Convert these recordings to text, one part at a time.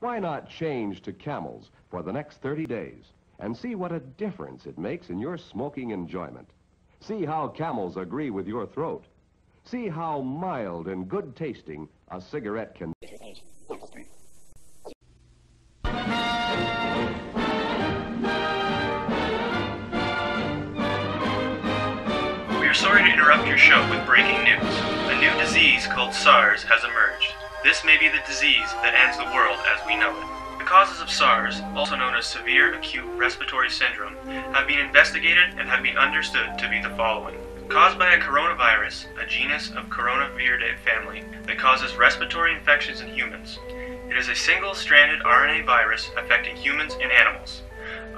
Why not change to camels for the next 30 days and see what a difference it makes in your smoking enjoyment? See how camels agree with your throat. See how mild and good tasting a cigarette can be. We are sorry to interrupt your show with breaking news. A new disease called SARS has emerged. This may be the disease that ends the world as we know it. The causes of SARS, also known as severe acute respiratory syndrome, have been investigated and have been understood to be the following. Caused by a coronavirus, a genus of Coronaviridae family that causes respiratory infections in humans. It is a single-stranded RNA virus affecting humans and animals.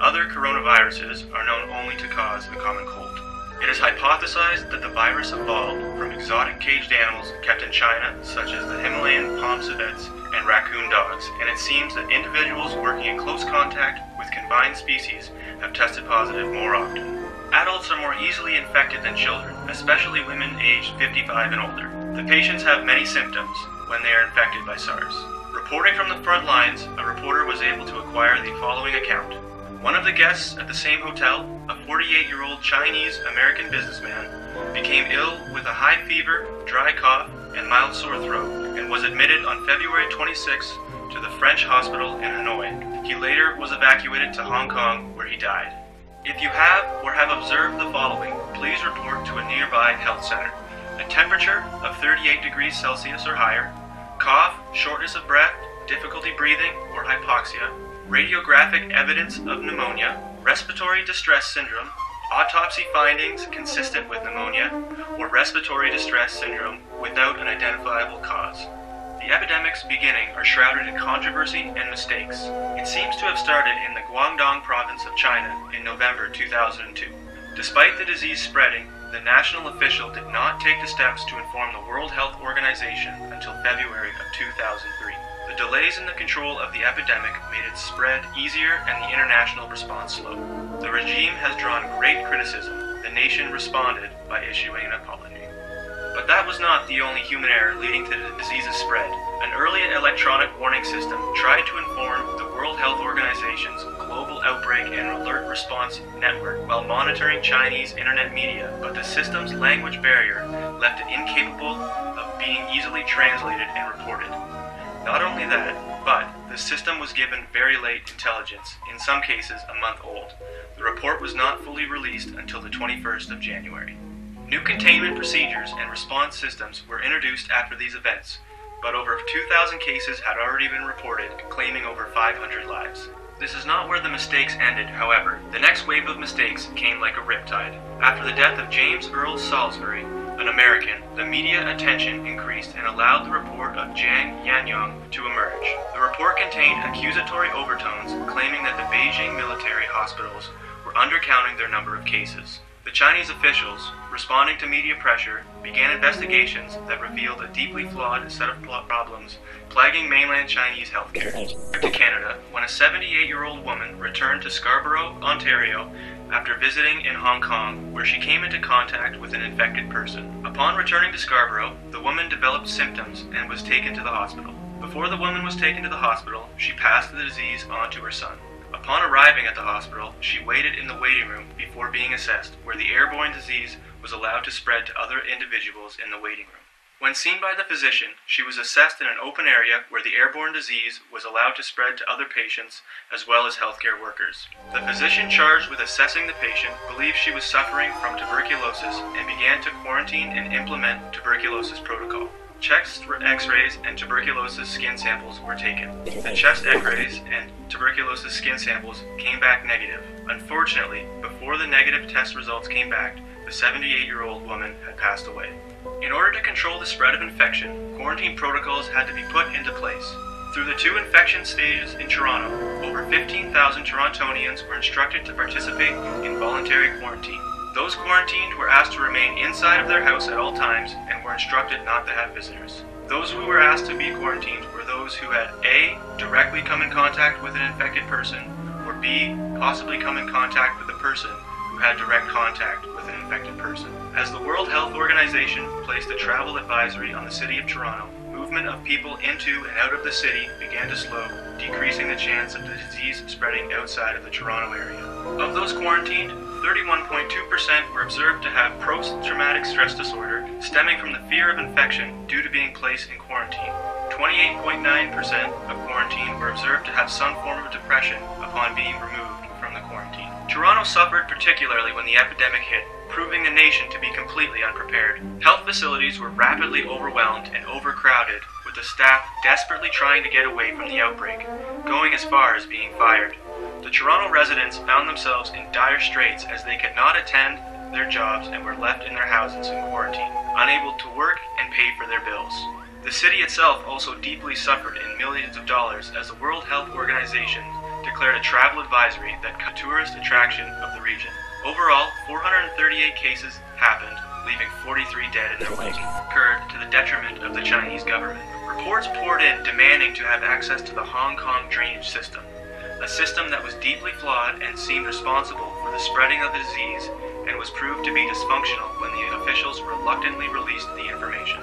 Other coronaviruses are known only to cause the common cold. It is hypothesized that the virus evolved from exotic caged animals kept in China, such as the Himalayan palm civets and raccoon dogs, and it seems that individuals working in close contact with confined species have tested positive more often. Adults are more easily infected than children, especially women aged 55 and older. The patients have many symptoms when they are infected by SARS. Reporting from the front lines, a reporter was able to acquire the following account. One of the guests at the same hotel, a 48 year old Chinese American businessman, became ill with a high fever, dry cough, and mild sore throat, and was admitted on February 26 to the French hospital in Hanoi. He later was evacuated to Hong Kong, where he died. If you have or have observed the following, please report to a nearby health center. A temperature of 38 degrees Celsius or higher, cough, shortness of breath, difficulty breathing, or hypoxia, radiographic evidence of pneumonia, respiratory distress syndrome, autopsy findings consistent with pneumonia, or respiratory distress syndrome without an identifiable cause. The epidemic's beginning are shrouded in controversy and mistakes. It seems to have started in the Guangdong province of China in November 2002. Despite the disease spreading, the national official did not take the steps to inform the World Health Organization until February of 2003. The delays in the control of the epidemic made its spread easier and the international response slow. The regime has drawn great criticism. The nation responded by issuing an apology. But that was not the only human error leading to the disease's spread. An early electronic warning system tried to inform the World Health Organization's Global Outbreak and Alert Response Network while monitoring Chinese internet media, but the system's language barrier left it incapable of being easily translated and reported. Not only that, but the system was given very late intelligence, in some cases a month old. The report was not fully released until the 21st of January. New containment procedures and response systems were introduced after these events, but over 2,000 cases had already been reported, claiming over 500 lives. This is not where the mistakes ended, however. The next wave of mistakes came like a riptide. After the death of James Earl Salisbury, an American, the media attention increased and allowed the report of Jiang Yanyong to emerge. The report contained accusatory overtones claiming that the Beijing military hospitals were undercounting their number of cases. The Chinese officials, responding to media pressure, began investigations that revealed a deeply flawed set of problems plaguing mainland Chinese healthcare. To Canada, when a 78 year old woman returned to Scarborough, Ontario, after visiting in Hong Kong, where she came into contact with an infected person. Upon returning to Scarborough, the woman developed symptoms and was taken to the hospital. Before the woman was taken to the hospital, she passed the disease on to her son. Upon arriving at the hospital, she waited in the waiting room before being assessed, where the airborne disease was allowed to spread to other individuals in the waiting room. When seen by the physician, she was assessed in an open area where the airborne disease was allowed to spread to other patients as well as healthcare workers. The physician charged with assessing the patient believed she was suffering from tuberculosis and began to quarantine and implement tuberculosis protocol. Chest x-rays and tuberculosis skin samples were taken. The chest x-rays and tuberculosis skin samples came back negative. Unfortunately, before the negative test results came back, the 78-year-old woman had passed away. In order to control the spread of infection, quarantine protocols had to be put into place. Through the two infection stages in Toronto, over 15,000 Torontonians were instructed to participate in voluntary quarantine. Those quarantined were asked to remain inside of their house at all times and were instructed not to have visitors. Those who were asked to be quarantined were those who had A. directly come in contact with an infected person, or B. possibly come in contact with a person who had direct contact with an infected person. As the World Health Organization placed a travel advisory on the City of Toronto, movement of people into and out of the city began to slow, decreasing the chance of the disease spreading outside of the Toronto area. Of those quarantined, 31.2% were observed to have post-traumatic stress disorder stemming from the fear of infection due to being placed in quarantine. 28.9% of quarantine were observed to have some form of depression upon being removed. Toronto suffered particularly when the epidemic hit, proving the nation to be completely unprepared. Health facilities were rapidly overwhelmed and overcrowded, with the staff desperately trying to get away from the outbreak, going as far as being fired. The Toronto residents found themselves in dire straits as they could not attend their jobs and were left in their houses in quarantine, unable to work and pay for their bills. The city itself also deeply suffered in millions of dollars as the World Health Organization declared a travel advisory that cut tourist attraction of the region. Overall, 438 cases happened, leaving 43 dead in their wake, occurred to the detriment of the Chinese government. Reports poured in demanding to have access to the Hong Kong drainage system, a system that was deeply flawed and seemed responsible for the spreading of the disease and was proved to be dysfunctional when the officials reluctantly released the information.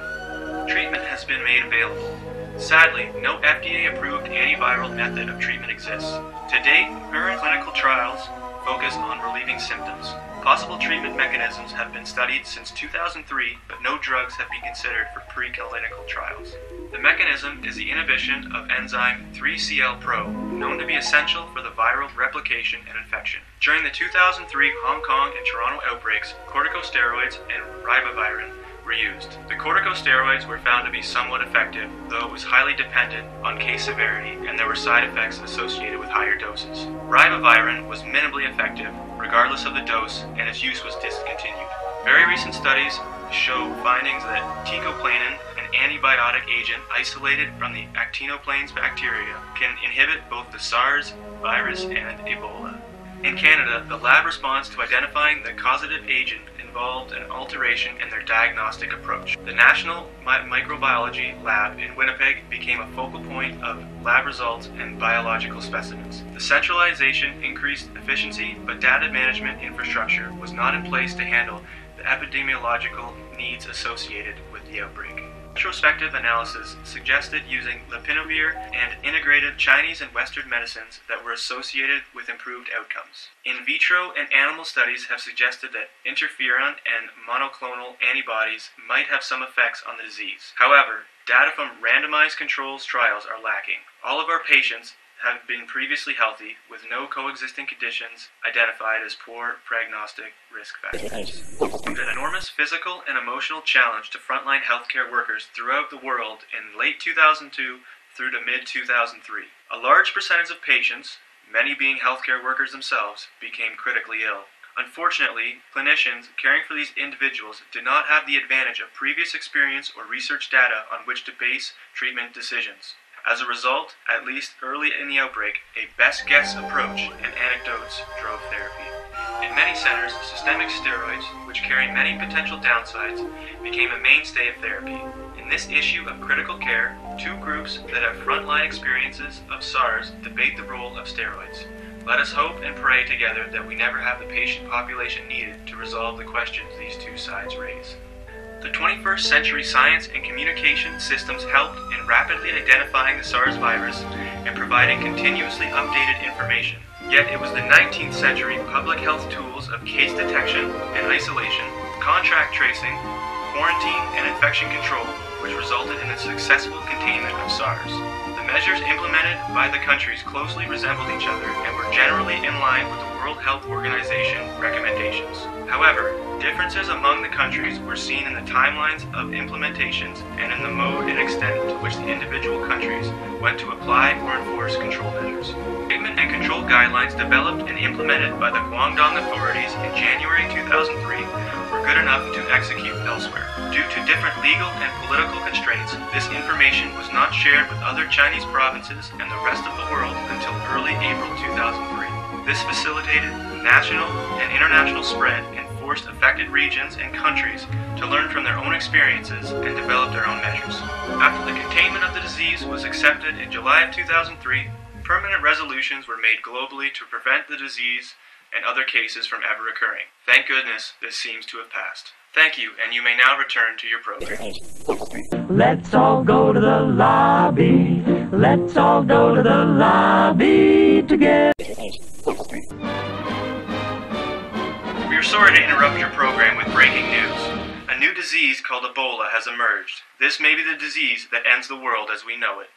Treatment has been made available. Sadly, no FDA approved antiviral method of treatment exists. To date, current clinical trials focus on relieving symptoms. Possible treatment mechanisms have been studied since 2003, but no drugs have been considered for preclinical trials. The mechanism is the inhibition of enzyme 3CL-Pro, known to be essential for the viral replication and infection. During the 2003 Hong Kong and Toronto outbreaks, corticosteroids and ribavirin were used. The corticosteroids were found to be somewhat effective, though it was highly dependent on case severity and there were side effects associated with higher doses. Ribavirin was minimally effective, regardless of the dose, and its use was discontinued. Very recent studies show findings that teicoplanin, an antibiotic agent isolated from the actinoplanes bacteria, can inhibit both the SARS virus and Ebola. In Canada, the lab responds to identifying the causative agent involved an alteration in their diagnostic approach. The National Mi- Microbiology Lab in Winnipeg became a focal point of lab results and biological specimens. The centralization increased efficiency, but data management infrastructure was not in place to handle the epidemiological needs associated with the outbreak. Retrospective analysis suggested using lopinavir and integrated Chinese and Western medicines that were associated with improved outcomes. In vitro and animal studies have suggested that interferon and monoclonal antibodies might have some effects on the disease. However, data from randomized controls trials are lacking. All of our patients have been previously healthy with no coexisting conditions identified as poor prognostic risk factors. An enormous physical and emotional challenge to frontline healthcare workers throughout the world in late 2002 through to mid 2003. A large percentage of patients, many being healthcare workers themselves, became critically ill. Unfortunately, clinicians caring for these individuals did not have the advantage of previous experience or research data on which to base treatment decisions. As a result, at least early in the outbreak, a best guess approach and anecdotes drove therapy. In many centers, systemic steroids, which carry many potential downsides, became a mainstay of therapy. In this issue of critical care, two groups that have frontline experiences of SARS debate the role of steroids. Let us hope and pray together that we never have the patient population needed to resolve the questions these two sides raise. The 21st century science and communication systems helped in rapidly identifying the SARS virus and providing continuously updated information. Yet it was the 19th century public health tools of case detection and isolation, contract tracing, quarantine, and infection control which resulted in the successful containment of SARS. The measures implemented by the countries closely resembled each other and were generally in line with the World Health Organization recommendations. However, differences among the countries were seen in the timelines of implementations and in the mode and extent to which the individual countries went to apply or enforce control measures. Treatment and control guidelines developed and implemented by the Guangdong authorities in January 2003 were good enough to execute elsewhere. Due to different legal and political constraints, this information was not shared with other Chinese provinces and the rest of the world until early April 2003. This facilitated national and international spread and forced affected regions and countries to learn from their own experiences and develop their own measures. After the containment of the disease was accepted in July of 2003, permanent resolutions were made globally to prevent the disease and other cases from ever occurring. Thank goodness this seems to have passed. Thank you, and you may now return to your program. Let's all go to the lobby. Let's all go to the lobby together. We are sorry to interrupt your program with breaking news. A new disease called Ebola has emerged. This may be the disease that ends the world as we know it.